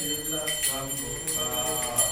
Srila Prabhupada.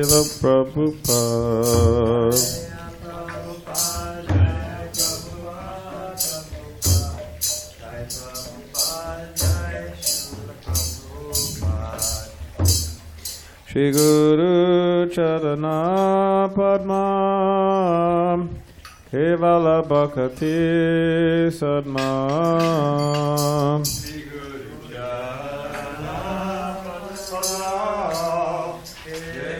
Srila Prabhupada. Shri Guru Charana Padma. Kevala Bhakti Sadma. Shri Guru Charana Padma. Kevala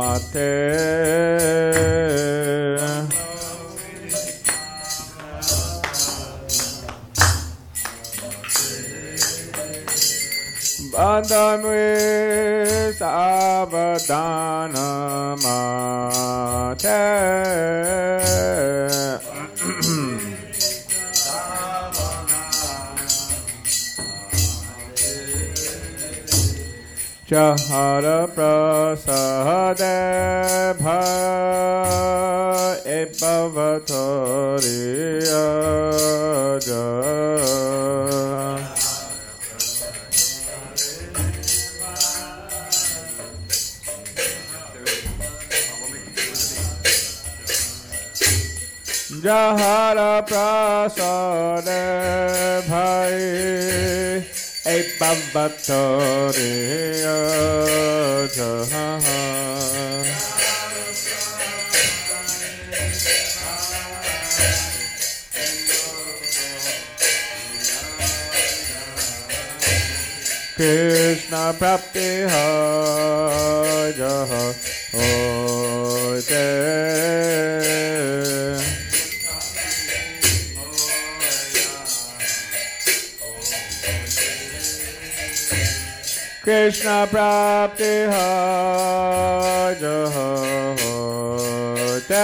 Mate Bandhan we Savadana Mate Chahar प्रसहद भवथोरिय जहर प्रसद भाई। Prasade bhai ebhavatoriya oh, ja. Krishna Prapti Krishna प्राप्ति जो होते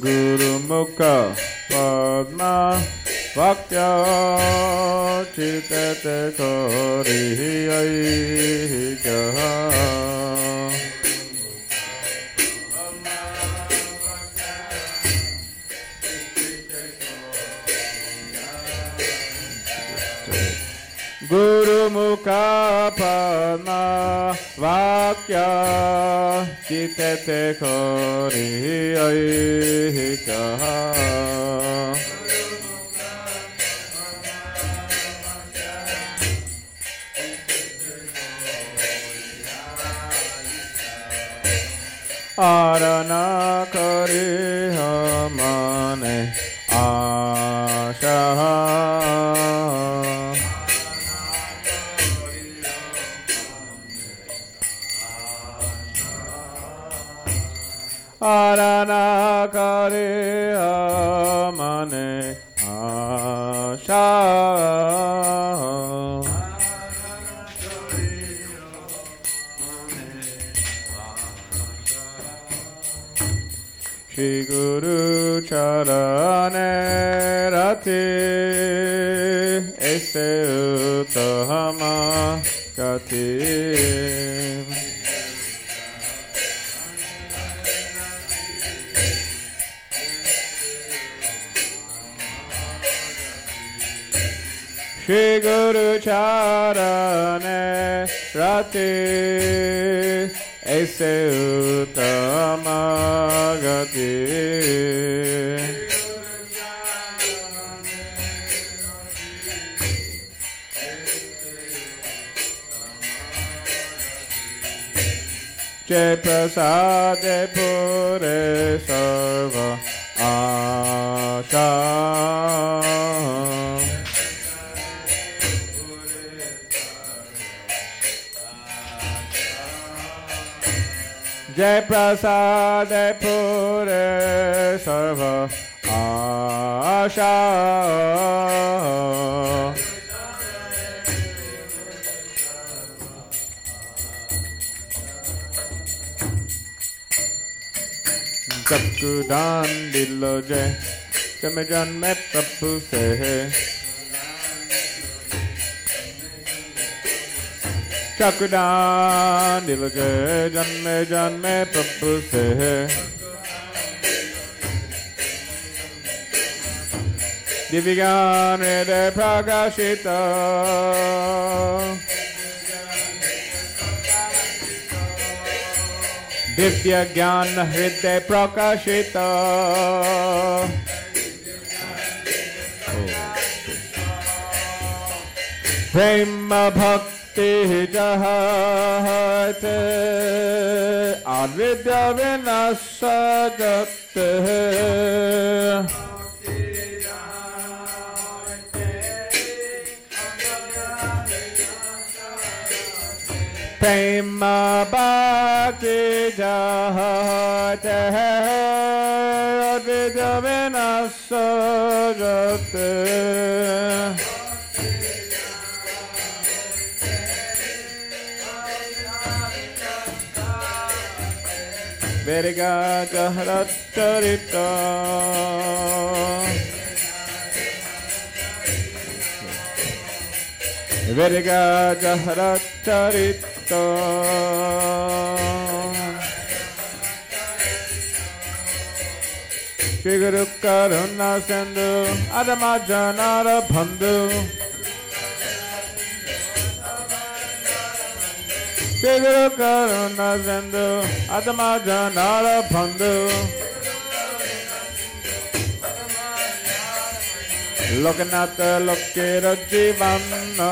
गुरुमुख पद्मा वक्त चितते करियै Padma Vakya Chitete Kori Jaha Arana arana kare amane asha Shri Guru Charane Rati Este Uttahama Kati Shri गुरु चरण रति। ऐसे उत्तम गति। प्रसाद पूरे सर्व आशा। जय प्रसाद पूरे सर्व आशा। चक्षुदान दिल जय जन्म जन्म प्रभु से है। चक्रदान दिल जय जन्मे जन्मे प्रभु से दिव्य ज्ञान हृदय प्रकाशित। दिव्य ज्ञान हृदय प्रकाशित प्रेम भक्ति ते जहात अविद्या विनाशगत प्रेम बाके जहात है। अविद्या है जगत Veriga Jaharattarita Veriga Jaharattarita Shri Guru Karuna Sindhu Adama Janara Bandhu Shiguru Karuna Sindhu Atma Janara Bandhu Lokanath Lokira Jivana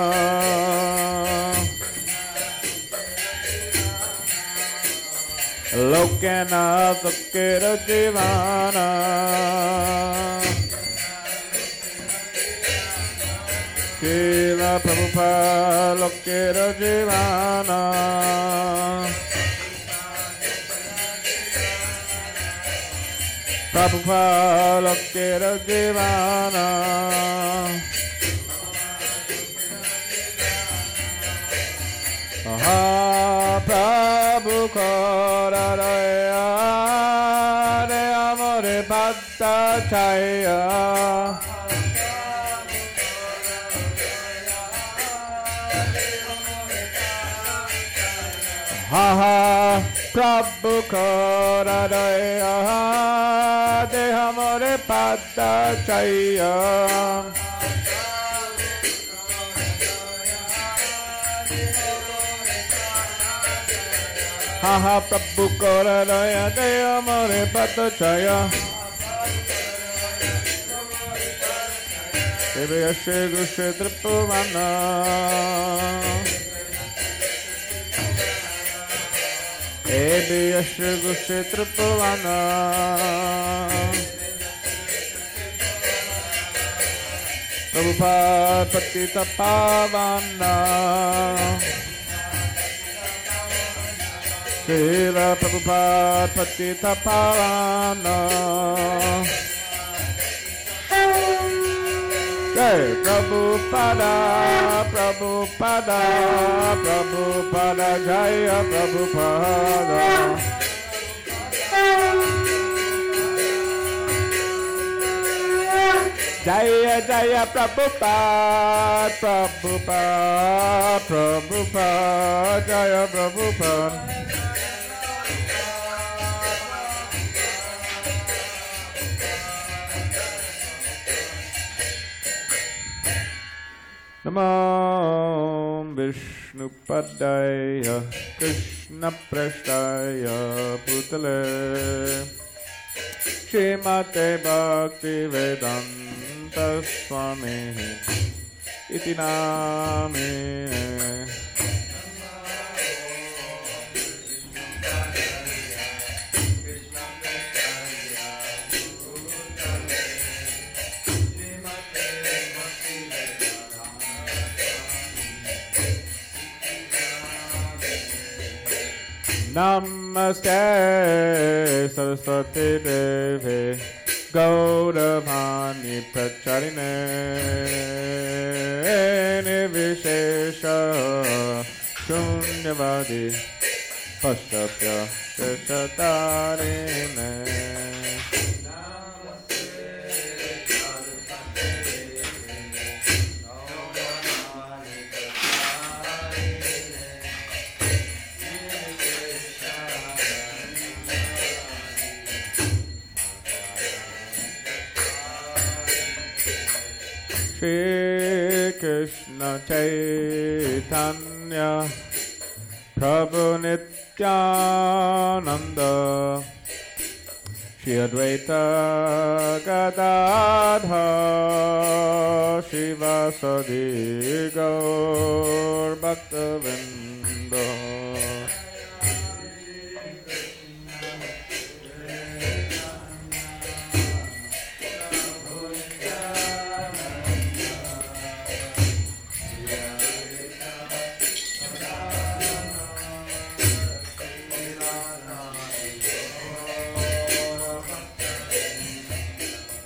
Lokanath Lokira Jivana Srila Prabhupada Lokera Jivana Prabhupada Lokera Jivana Mahaprabhu Koraraya De Amore Bhattacharya प्रभु को हृदय दे हमारे पद चाहिए हा हा, प्रभु को हृदय दे हमारे पद चाहिए Devi Ashe Gushe Tripuvana Ebi Yashri Gushe Tripuvana Prabhupada Patita Pavana. Srila Prabhupada Patita Jai Prabhupada, Prabhupada, Prabhupada, Jaya Prabhupada. Jaya Jaya Prabhupada, Prabhupada, Prabhupada, Jaya Prabhupada. Namo Vishnupadaya Krishna Prashtaya Putale Shrimate Bhakti Vedanta नमस्ते सरस्वती देवे गौरवाणी प्रचरिणे निर्विशेष शून्यवादी पश्चप्य शतारिणे Shri Krishna Chaitanya Prabhu Nityananda Shri Advaita Gadadha Shivasadi Gaur Bhaktavinda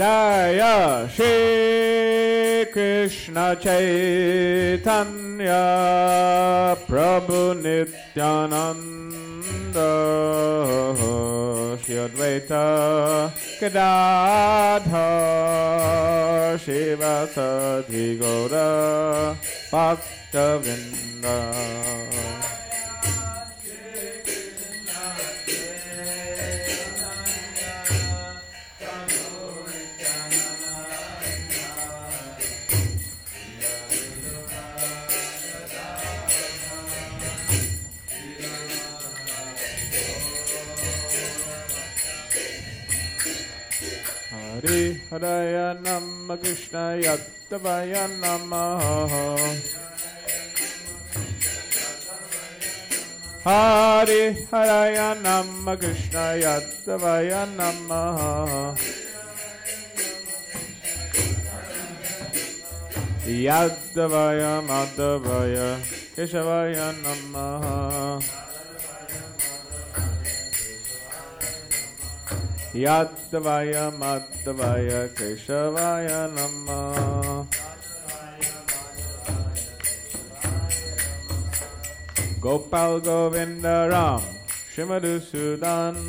जय श्रीकृष्णचैतन्य प्रभुनित्यानन्दः यद्वैत शिवसधि गौर गौरपात्तविन्द श्रीहरय नम कृष्णयत्वय नमः हरे हरय नम कृष्णयत्वय नमः यादवय माधवय केशवय नमः य माय केशवाय नमः। Gopal Govind Ram श्रीमधुसूदन्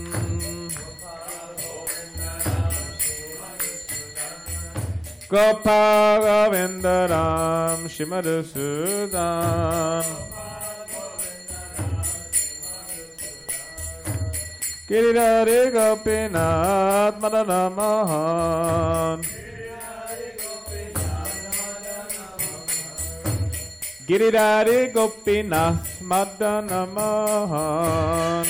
Gopal Govind Ram श्रीमधुसूदन् ऋसुदान् Giridhari Gopinath Madana Mahan Giridhari Gopinath Madana Mahan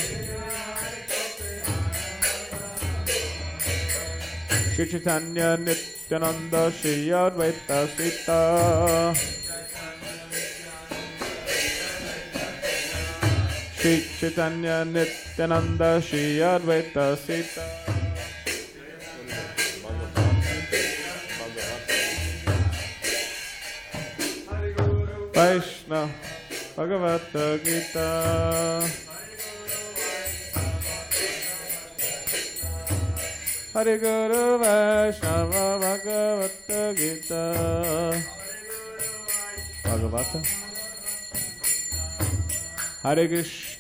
Shri Chaitanya Nityananda Shri Advaita Sita Shri Chaitanya Nityananda Shri Advaita Sita. Vaishnav Bhagavata Gita. Hari Guru Vaishnava Bhagavata Gita. Bhagavata? Hare Krishna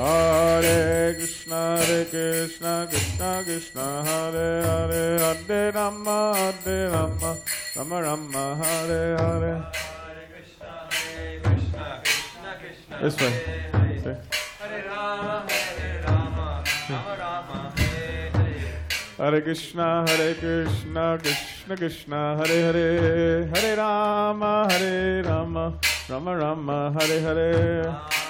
Hare Krishna, Hare Krishna, Krishna Krishna, Hare Hare, Hare Rama, Hare Rama, Rama Rama, Hare Hare. This way. Way. Hare Krishna, Hare Krishna, Krishna Krishna, Hare Hare, Hare Rama, Hare Rama, Rama Rama, Hare Hare.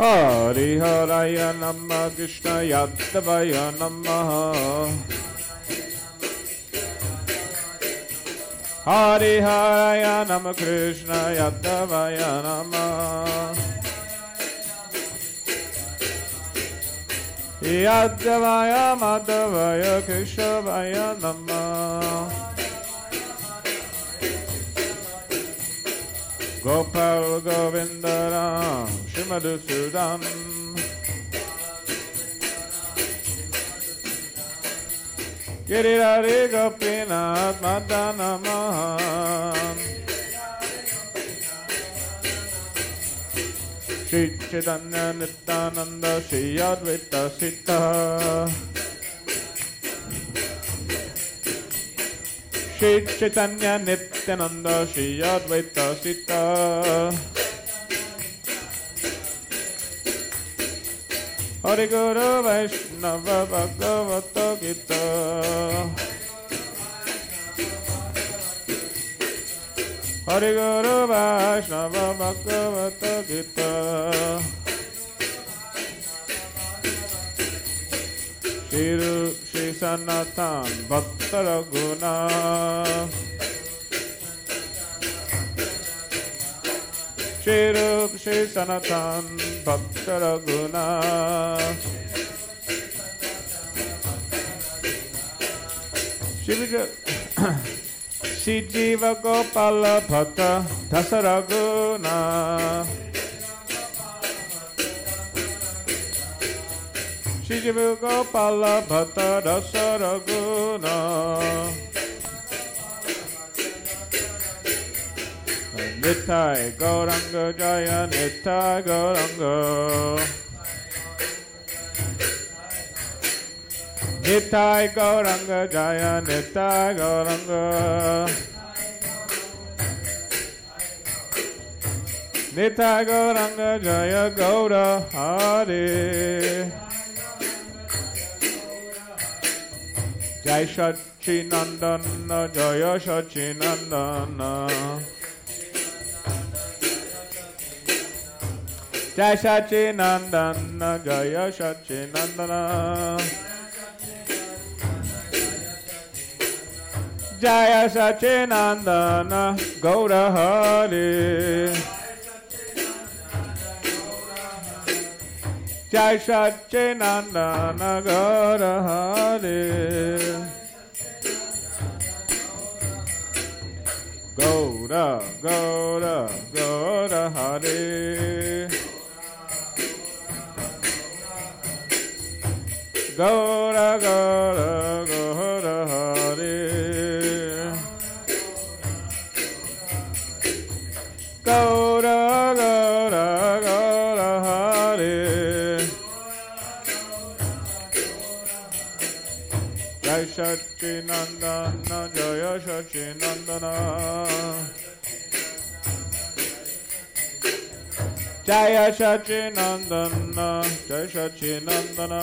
Hari Haraya Namah Krishna Yadavaya Namah Hari Haraya Namah Krishna Yadavaya Namah Yadavaya Keshavaya Gopal Govindaram Shimadhusudan Giridhari Gopinath Madanamahan Shri Chaitanya Nityananda Shri Advaita Sita Shri Chaitanya Nityananda Shri Advaita Sita Hare Guru Vaishnava Bhagavata Gita. Hare Guru Vaishnava Bhagavata Gita. Shri सनातन भक्त रघुना श्री रूप श्री सनातन भक्त रघुना शिव श्री जीव गोपाल भक्त दस रघुना Shri Jiva Gopala Bhakta Dasa Raghuna Nitai Gauranga Jaya Nitai Gauranga Nitai Gauranga Jaya Nitai Gauranga Nitai Gauranga Jaya Gaura Hare Jai Shachinandana Jaya Shachinandana Jai Sachinandana Jaya Sachinandana Jaya Sachinandana Gaura Hari Jai Sachinandana Gaura Hari Gaura Gaura Gaura Hari Gaura Gaura Gaura Hare Gaura Gaura Gaura Hare Jai Sachinandana Jaya Sachinandana Jaya Sachinandana, Jaya Sachinandana.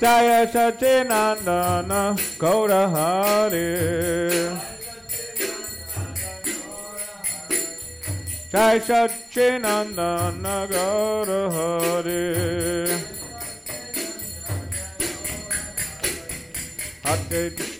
Jaya Sachinandana, Gaura Hari. Jaya Sachinandana, Gaura Hari. Hare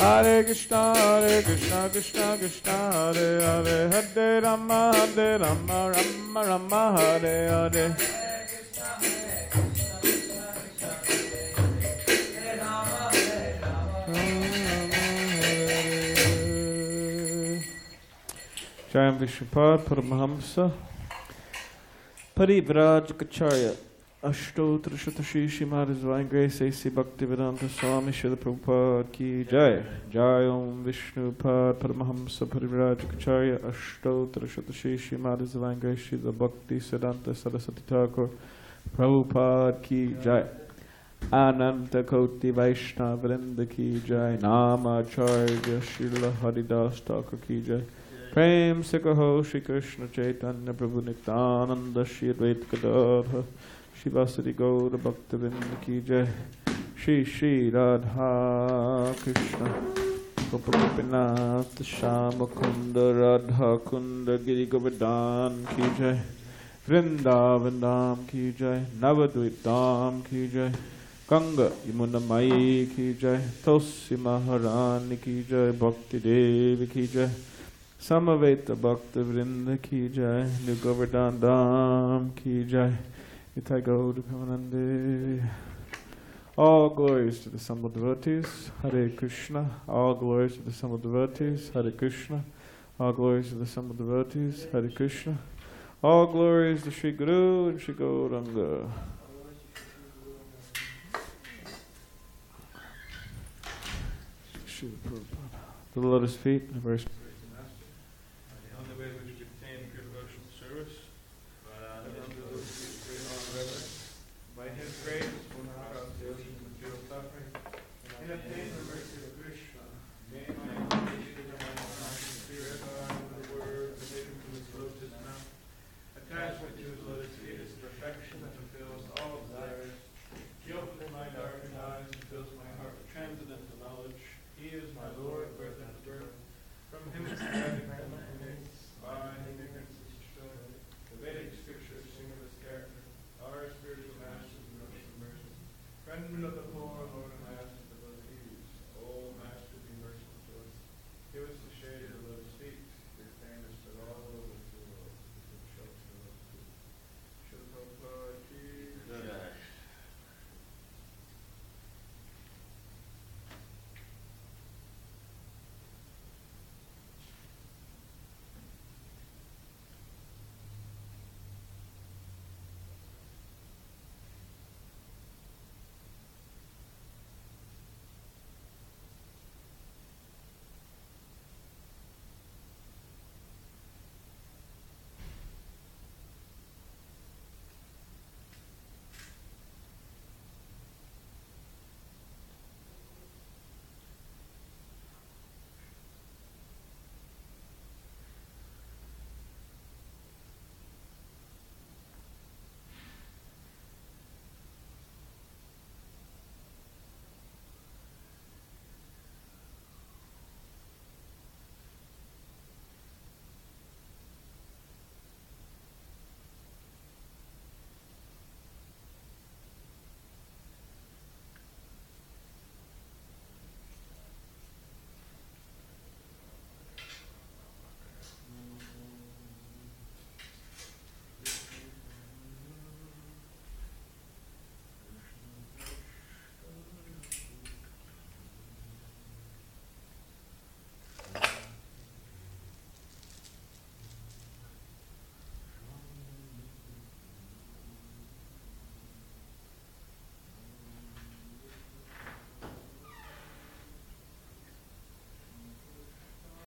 Hare Krishna, Hare Krishna, Krishna Krishna, Hare Hare, Hare Rama, Hare Rama, Rama Rama, Hare Hare. Jayam Vishnupad Paramahamsa Parivraj Kacharya अष्टोत्तर शतशी Shrimad divine grace A C Bhakti Vedanta स्वामी शिल प्रभुपाद की जय जय ओम विष्णु पाद Paramhans परिव्राज कचार्य अष्टोत्तर शतशी Shrimad divine grace Shri भक्ति सिद्धांत सरस्वती ठाकुर प्रभुपाद की जय अनंत कोटि वैष्णव वृंद की जय नाम आचार्य शिल हरिदास ठाकुर की जय प्रेम से कहो श्री कृष्ण चैतन्य प्रभु नित्यानंद श्री अद्वैत गदाधर शिवासरी गौर भक्तविंद की जय श्री श्री राधा कृष्ण गोप गोपीनाथ श्याम कुंद राधा कुंद गिरि गोवर्धन की जय वृंदावन धाम की जय नवद्वीप धाम की जय गंग यमुना माई की जय तुलसी महारानी की जय भक्ति देव की जय समवेत भक्त वृंद की जय गोवर्धन धाम की जय Nitai Gaur Kamanande. All glories to the assembled devotees, Hare Krishna. All glories to the assembled devotees, Hare Krishna. All glories to the assembled devotees, Hare Krishna. All glories to Sri Guru and Sri Gauranga. The lotus feet, the verse